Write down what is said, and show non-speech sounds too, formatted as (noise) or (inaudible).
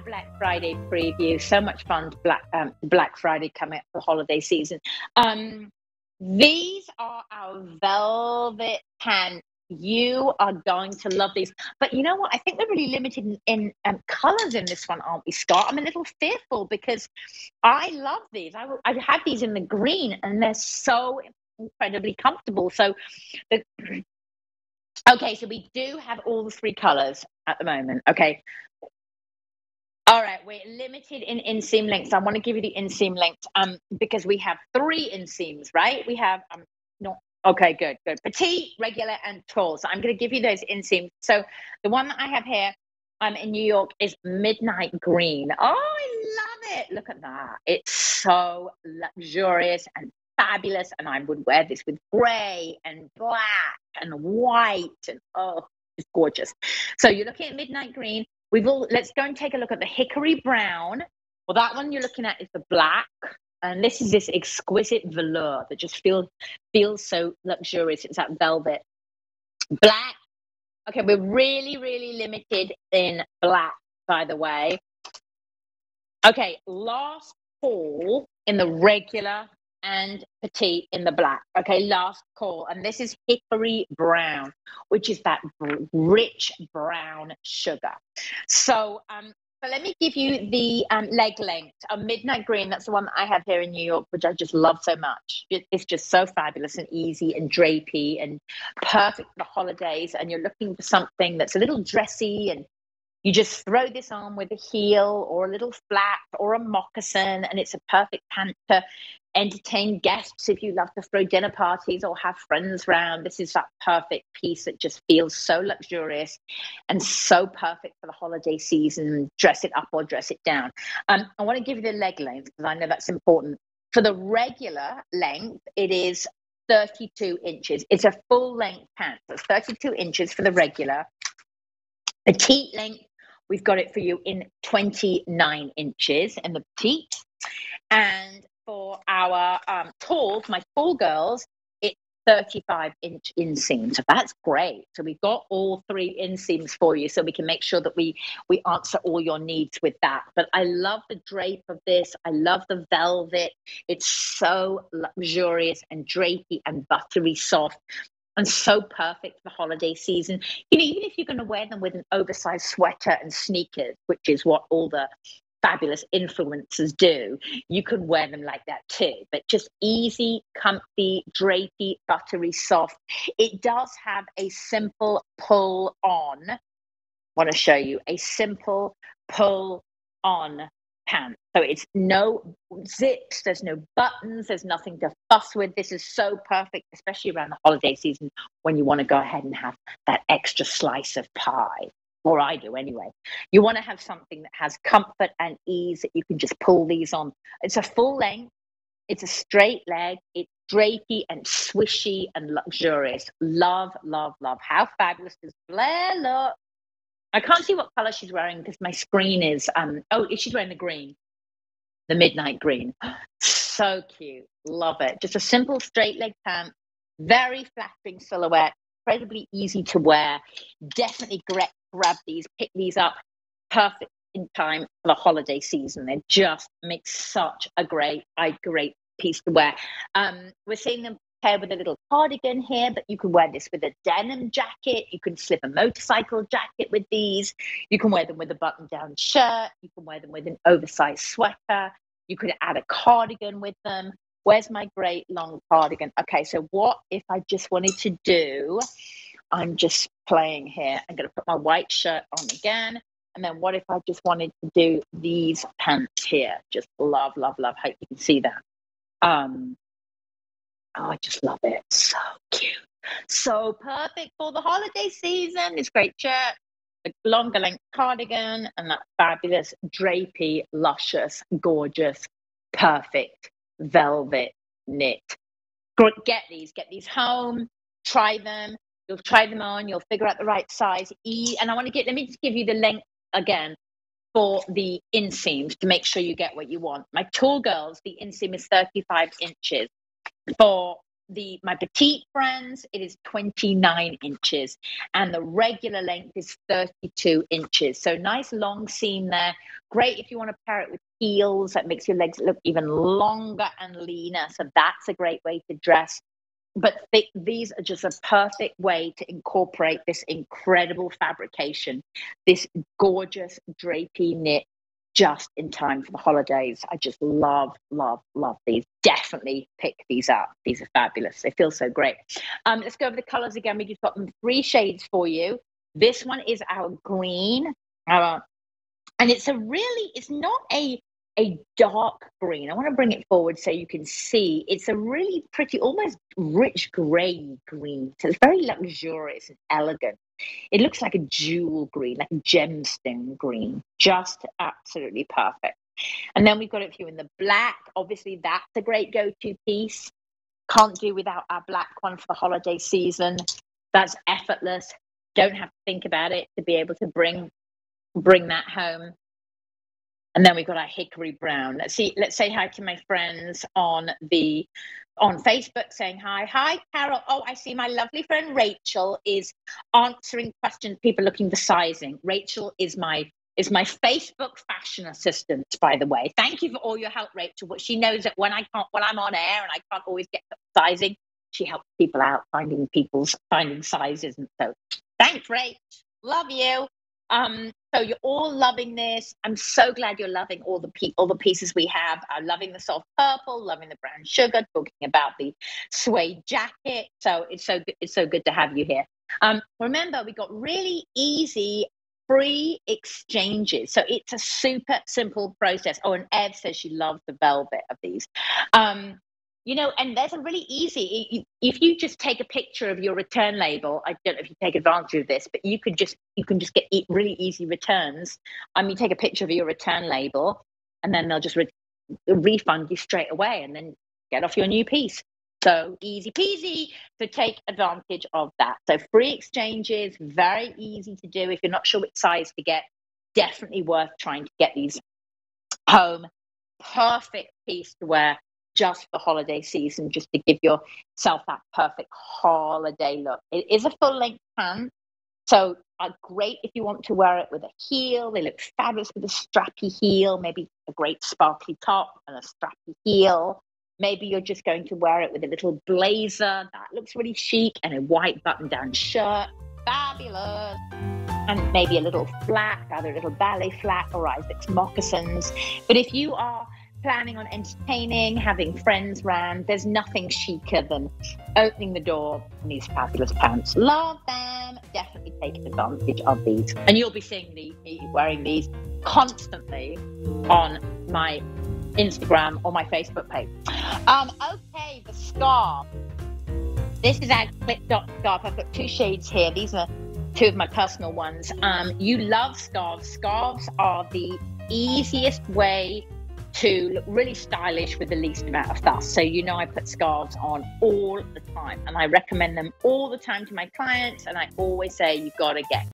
Black Friday preview. So much fun. Black um, Black Friday coming up for the holiday season. Um, these are our velvet pants. You are going to love these. But you know what? I think they're really limited in, in um, colors in this one, aren't we, Scott? I'm a little fearful because I love these. I, I have these in the green and they're so incredibly comfortable. So the (clears throat) Okay, so we do have all the three colors at the moment. Okay. All right, we're limited in inseam lengths. I want to give you the inseam length um, because we have three inseams, right? We have um, not okay, good, good. Petite, regular, and tall. So I'm going to give you those inseams. So the one that I have here um, in New York is midnight green. Oh, I love it. Look at that. It's so luxurious and fabulous. And I would wear this with gray and black and white. And oh, it's gorgeous. So you're looking at midnight green. We've all, let's go and take a look at the hickory brown. Well, that one you're looking at is the black. And this is this exquisite velour that just feels feels so luxurious. It's that velvet. Black. Okay, we're really, really limited in black, by the way. Okay, last fall in the regular and petite in the black. Okay, last call. And this is hickory brown, which is that rich brown sugar. So, um, but let me give you the um, leg length. A midnight green, that's the one that I have here in New York, which I just love so much. It's just so fabulous and easy and drapey and perfect for the holidays. And you're looking for something that's a little dressy and you just throw this on with a heel or a little flap or a moccasin, and it's a perfect pant to entertain guests if you love to throw dinner parties or have friends round. This is that perfect piece that just feels so luxurious and so perfect for the holiday season. Dress it up or dress it down. Um, I want to give you the leg length because I know that's important. For the regular length, it is 32 inches. It's a full length pants it's 32 inches for the regular. Petite length, we've got it for you in 29 inches in the petite. And for our um, tall, my tall girls, it's 35 inch inseam. So that's great. So we've got all three inseams for you, so we can make sure that we we answer all your needs with that. But I love the drape of this. I love the velvet. It's so luxurious and drapey and buttery soft and so perfect for the holiday season. You know, even if you're going to wear them with an oversized sweater and sneakers, which is what all the fabulous influencers do, you can wear them like that too. But just easy, comfy, drapey, buttery soft. It does have a simple pull on. I want to show you a simple pull on pant. So it's no zips, there's no buttons, there's nothing to fuss with. This is so perfect, especially around the holiday season when you want to go ahead and have that extra slice of pie or I do anyway. You want to have something that has comfort and ease that you can just pull these on. It's a full length, it's a straight leg, it's drapey and swishy and luxurious. Love, love, love. How fabulous does Blair look? I can't see what color she's wearing because my screen is um oh she's wearing the green, the midnight green. (gasps) So cute. Love it. Just a simple straight leg pant, very flattering silhouette, incredibly easy to wear. Definitely correct grab these, pick these up, perfect in time for the holiday season. They just make such a great, a great piece to wear. Um, we're seeing them pair with a little cardigan here, but you can wear this with a denim jacket. You can slip a motorcycle jacket with these. You can wear them with a button down shirt. You can wear them with an oversized sweater. You could add a cardigan with them. Where's my great long cardigan? Okay, so what if I just wanted to do I'm just playing here. I'm going to put my white shirt on again. And then what if I just wanted to do these pants here? Just love, love, love. Hope you can see that. Um, oh, I just love it. So cute. So perfect for the holiday season. This great shirt, a longer length cardigan, and that fabulous, drapey, luscious, gorgeous, perfect velvet knit. Get these, get these home, try them. You'll try them on, you'll figure out the right size. E, and I want to get, let me just give you the length again for the inseams to make sure you get what you want. My tall girls, the inseam is 35 inches. For the my petite friends, it is 29 inches, and the regular length is 32 inches. So nice long seam there. Great if you want to pair it with heels. That makes your legs look even longer and leaner. So that's a great way to dress. But th- these are just a perfect way to incorporate this incredible fabrication, this gorgeous drapey knit just in time for the holidays. I just love, love, love these. Definitely pick these up. These are fabulous. They feel so great. Um, let's go over the colors again. We've got them three shades for you. This one is our green, our, and it's a really, it's not a a dark green. I want to bring it forward so you can see. It's a really pretty, almost rich gray green. So it's very luxurious and elegant. It looks like a jewel green, like a gemstone green, just absolutely perfect. And then we've got it you in the black. Obviously, that's a great go to piece. Can't do without our black one for the holiday season. That's effortless. Don't have to think about it to be able to bring bring that home. And then we've got our hickory brown. Let's see, let's say hi to my friends on the on Facebook saying hi. Hi, Carol. Oh, I see my lovely friend Rachel is answering questions, people looking for sizing. Rachel is my is my Facebook fashion assistant, by the way. Thank you for all your help, Rachel. But she knows that when I can't when I'm on air and I can't always get sizing, she helps people out finding people's finding sizes and so thanks, Rach. Love you. Um, so you're all loving this. I'm so glad you're loving all the pe- all the pieces we have. I'm loving the soft purple, loving the brown sugar, talking about the suede jacket. So it's so good, it's so good to have you here. Um, remember, we got really easy free exchanges. So it's a super simple process. Oh, and Ev says she loves the velvet of these. Um, you know and there's a really easy if you just take a picture of your return label i don't know if you take advantage of this but you could just you can just get really easy returns. I mean take a picture of your return label and then they'll just re- refund you straight away and then get off your new piece. So easy peasy to take advantage of that. So free exchanges very easy to do if you're not sure which size to get. Definitely worth trying to get these. Home perfect piece to wear just the holiday season, just to give yourself that perfect holiday look. It is a full length pant, so uh, great if you want to wear it with a heel. They look fabulous with a strappy heel, maybe a great sparkly top and a strappy heel. Maybe you're just going to wear it with a little blazer that looks really chic and a white button down shirt. Fabulous. And maybe a little flat, either a little ballet flat or Isaac's moccasins. But if you are planning on entertaining, having friends round, there's nothing chicer than opening the door in these fabulous pants. Love them. Definitely take advantage of these. And you'll be seeing me wearing these constantly on my Instagram or my Facebook page. Um, okay, the scarf. This is our clip dot scarf. I've got two shades here. These are two of my personal ones. Um, you love scarves. Scarves are the easiest way to look really stylish with the least amount of fuss. So, you know, I put scarves on all the time and I recommend them all the time to my clients. And I always say, you've got to get